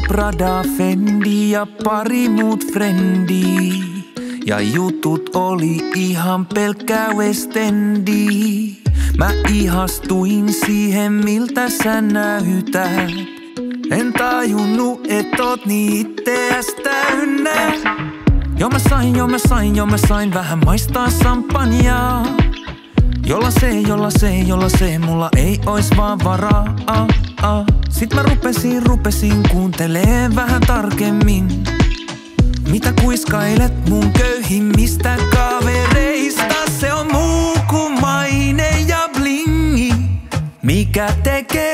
Prada, Fendi ja pari muut frendi. Ja jutut oli ihan pelkkää West Endi. Mä ihastuin siihen, miltä sä näytät. En tajunnu, et oot niin itteäs täynnä. Jo mä sain, jo mä sain, jo mä sain vähän maistaa sampanjaa. Jolla se, jolla se, jolla se, mulla ei ois vaan varaa. Ah. Sit mä rupesin, rupesin kuuntelee vähän tarkemmin. Mitä kuiskailet mun köyhimmistä kavereista? Se on muu kuin maine ja blingi. Mikä tekee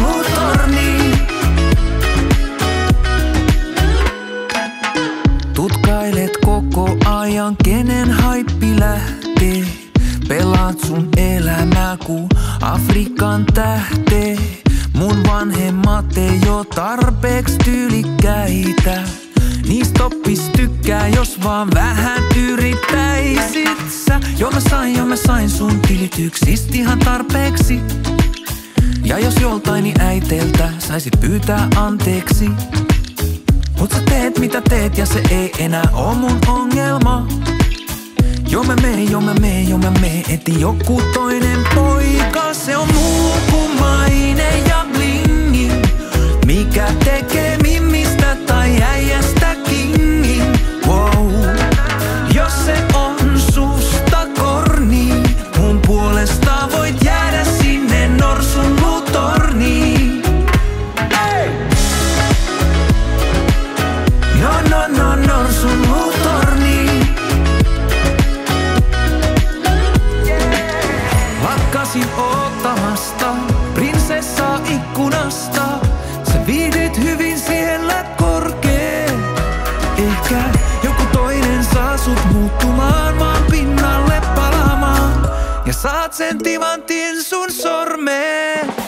luutorniin. Tutkailet koko ajan, kenen haippi lähtee. Sun elämää Afrikan tähtee. Mun vanhemmat ei oo tarpeeks tyylikkäitä. Niistä oppis jos vaan vähän yrittäisit sä. Sain, jo mä sain sun tilityksistä tarpeeksi. Ja jos joltaini äiteltä saisit pyytää anteeksi. Mut sä teet mitä teet ja se ei enää oo mun ongelma. Jo mä meen, jo mä meen, jo mä meen, eti joku toinen poika. Se ikkunasta. Sä viihdyt hyvin siellä korkee. Ehkä joku toinen saa sut muuttumaan maan pinnalle palaamaan. Ja saat sen timantin sun sormeen.